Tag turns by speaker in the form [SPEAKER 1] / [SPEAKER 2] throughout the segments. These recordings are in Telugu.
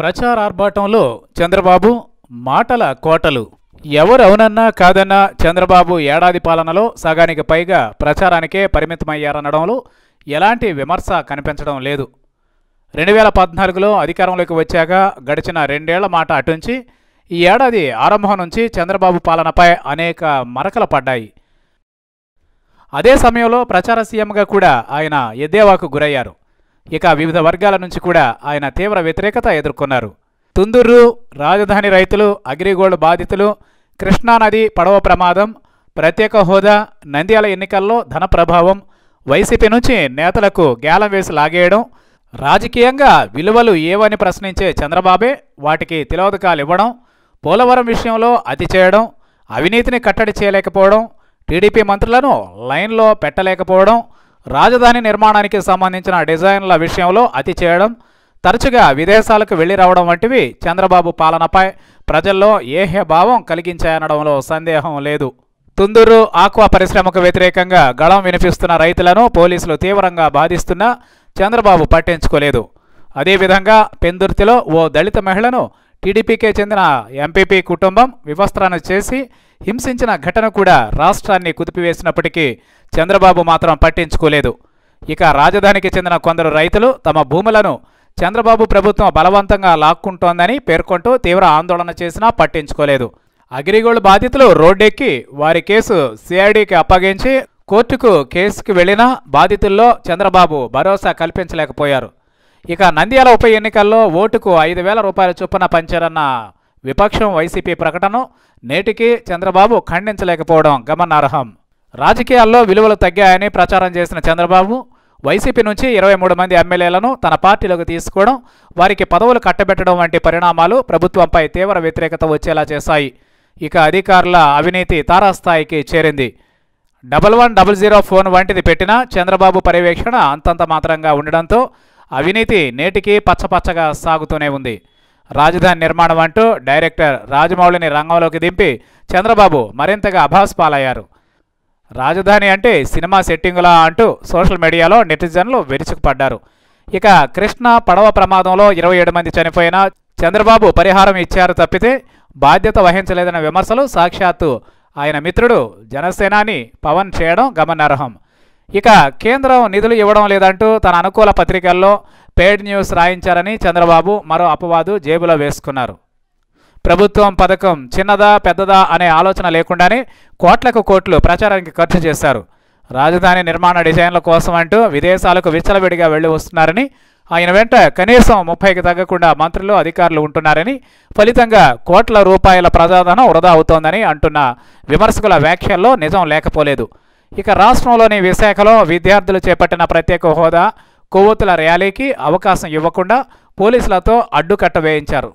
[SPEAKER 1] ప్రచారార్భాటంలో చంద్రబాబు మాటల కోటలు. ఎవరు అవునన్నా కాదన్నా చంద్రబాబు ఏడాది పాలనలో సగానికి పైగా ప్రచారానికే పరిమితమయ్యారనడంలో ఎలాంటి విమర్శ కనిపించడం లేదు. రెండు వేల పద్నాలుగులో అధికారంలోకి వచ్చాక గడిచిన రెండేళ్ళ మాట అటుంచి ఈ ఏడాది ఆరంభం నుంచి చంద్రబాబు పాలనపై అనేక మరకలు పడ్డాయి. అదే సమయంలో ప్రచార సీఎంగా కూడా ఆయన ఎద్దేవాకు గురయ్యారు. ఇక వివిధ వర్గాల నుంచి కూడా ఆయన తీవ్ర వ్యతిరేకత ఎదుర్కొన్నారు. తుందూరు రాజధాని రైతులు అగ్రిగోల్డ్ బాధితులు కృష్ణానది పడవ ప్రమాదం ప్రత్యేక హోదా నంద్యాల ఎన్నికల్లో ధన ప్రభావం వైసీపీ నుంచి నేతలకు గేలం వేసి లాగేయడం రాజకీయంగా విలువలు ఏవని ప్రశ్నించే చంద్రబాబే వాటికి తిలోదకాలు ఇవ్వడం పోలవరం విషయంలో అతి చేయడం అవినీతిని కట్టడి చేయలేకపోవడం టీడీపీ మంత్రులను లైన్లో పెట్టలేకపోవడం రాజధాని నిర్మాణానికి సంబంధించిన డిజైన్ల విషయంలో అతి చేయడం తరచుగా విదేశాలకు వెళ్ళి రావడం వంటివి చంద్రబాబు పాలనపై ప్రజల్లో ఏహ్యభావం కలిగించాయనడంలో సందేహం లేదు. తుందూరు ఆక్వా పరిశ్రమకు వ్యతిరేకంగా గళం వినిపిస్తున్న రైతులను పోలీసులు తీవ్రంగా బాధిస్తున్నా చంద్రబాబు పట్టించుకోలేదు. అదేవిధంగా పెందుర్తిలో ఓ దళిత మహిళను టీడీపీకే చెందిన ఎంపీపీ కుటుంబం వివస్త్రాన్ని చేసి హింసించిన ఘటన కూడా రాష్ట్రాన్ని కుదిపివేసినప్పటికీ చంద్రబాబు మాత్రం పట్టించుకోలేదు. ఇక రాజధానికి చెందిన కొందరు రైతులు తమ భూములను చంద్రబాబు ప్రభుత్వం బలవంతంగా లాక్కుంటోందని పేర్కొంటూ తీవ్ర ఆందోళన చేసినా పట్టించుకోలేదు. అగ్రిగోల్డ్ బాధితులు రోడ్డెక్కి వారి కేసు సిఐడికి అప్పగించి కోర్టుకు కేసుకు వెళ్ళినా బాధితుల్లో చంద్రబాబు భరోసా కల్పించలేకపోయారు. ఇక నంద్యాల ఉప ఎన్నికల్లో ఓటుకు ఐదు వేల రూపాయల చొప్పున పంచారన్న విపక్షం వైసీపీ ప్రకటన నేటికి చంద్రబాబు ఖండించలేకపోవడం గమనార్హం. రాజకీయాల్లో విలువలు తగ్గాయని ప్రచారం చేసిన చంద్రబాబు వైసీపీ నుంచి ఇరవై మూడు మంది ఎమ్మెల్యేలను తన పార్టీలోకి తీసుకోవడం వారికి పదవులు కట్టబెట్టడం వంటి పరిణామాలు ప్రభుత్వంపై తీవ్ర వ్యతిరేకత వచ్చేలా చేశాయి. ఇక అధికారుల అవినీతి తారాస్థాయికి చేరింది. Double one double zero phone వంటిది పెట్టినా చంద్రబాబు పర్యవేక్షణ అంతంత మాత్రంగా ఉండడంతో అవినీతి నేటికీ పచ్చపచ్చగా సాగుతూనే ఉంది. రాజధాని నిర్మాణం అంటూ డైరెక్టర్ రాజమౌళిని రంగంలోకి దింపి చంద్రబాబు మరింతగా అభాస్ పాలయ్యారు. రాజధాని అంటే సినిమా సెట్టింగులా అంటూ సోషల్ మీడియాలో నెటిజన్లు విరుచుకుపడ్డారు. ఇక కృష్ణ పడవ ప్రమాదంలో ఇరవై ఏడు మంది చనిపోయినా చంద్రబాబు పరిహారం ఇచ్చారు తప్పితే బాధ్యత వహించలేదన్న విమర్శలు సాక్షాత్తు ఆయన మిత్రుడు జనసేనాని పవన్ చేయడం గమనార్హం. ఇక కేంద్రం నిధులు ఇవ్వడం లేదంటూ తన అనుకూల పత్రికల్లో పేడ్ న్యూస్ రాయించారని చంద్రబాబు మరో అపవాదు జేబులో వేసుకున్నారు. ప్రభుత్వం పథకం చిన్నదా పెద్దదా అనే ఆలోచన లేకుండానే కోట్లకు కోట్లు ప్రచారానికి ఖర్చు చేశారు. రాజధాని నిర్మాణ డిజైన్ల కోసం అంటూ విదేశాలకు విచ్చలవిడిగా వెళ్ళి వస్తున్నారని ఆయన వెంట కనీసం ముప్పైకి తగ్గకుండా మంత్రులు అధికారులు ఉంటున్నారని ఫలితంగా కోట్ల రూపాయల ప్రజాధనం వృధా అవుతోందని అంటున్న విమర్శకుల వ్యాఖ్యల్లో నిజం లేకపోలేదు. ఇక రాష్ట్రంలోని విశాఖలో విద్యార్థులు చేపట్టిన ప్రత్యేక హోదా కొవ్వొత్తుల ర్యాలీకి అవకాశం ఇవ్వకుండా పోలీసులతో అడ్డుకట్ట వేయించారు.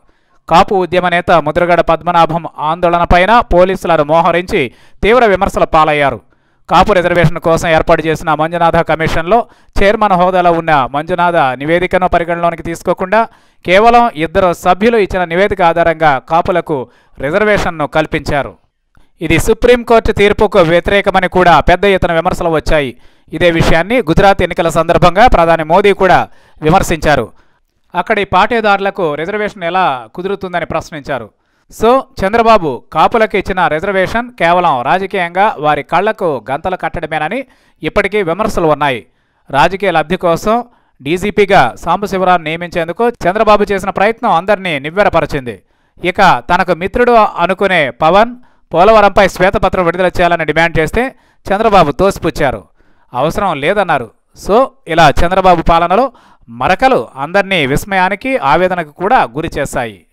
[SPEAKER 1] కాపు ఉద్యమ నేత ముద్రగడ పద్మనాభం ఆందోళనపైన పోలీసులను మోహరించి తీవ్ర విమర్శల పాలయ్యారు. కాపు రిజర్వేషన్ కోసం ఏర్పాటు చేసిన మంజునాథ కమిషన్లో చైర్మన్ హోదాలో ఉన్న మంజునాథ నివేదికను పరిగణలోనికి తీసుకోకుండా కేవలం ఇద్దరు సభ్యులు ఇచ్చిన నివేదిక ఆధారంగా కాపులకు రిజర్వేషన్ను కల్పించారు. ఇది సుప్రీంకోర్టు తీర్పుకు వ్యతిరేకమని కూడా పెద్ద ఎత్తున విమర్శలు వచ్చాయి. ఇదే విషయాన్ని గుజరాత్ ఎన్నికల సందర్భంగా ప్రధాని మోదీ కూడా విమర్శించారు. అక్కడి పాటేదారులకు రిజర్వేషన్ ఎలా కుదురుతుందని ప్రశ్నించారు. సో చంద్రబాబు కాపులకు ఇచ్చిన రిజర్వేషన్ కేవలం రాజకీయంగా వారి కళ్ళకు గంతలు కట్టడమేనని ఇప్పటికీ విమర్శలు ఉన్నాయి. రాజకీయ లబ్ధి కోసం డీజీపీగా సాంబశివరావు నియమించేందుకు చంద్రబాబు చేసిన ప్రయత్నం అందరినీ నివ్వెరపరిచింది. ఇక తనకు మిత్రుడు అనుకునే పవన్ పోలవరంపై శ్వేతపత్రం విడుదల చేయాలని డిమాండ్ చేస్తే చంద్రబాబు తోసిపుచ్చారు. అవసరం లేదన్నారు. సో ఇలా చంద్రబాబు పాలనలో మరకలు అందరినీ విస్మయానికి ఆవేదనకు కూడా గురి చేశాయి.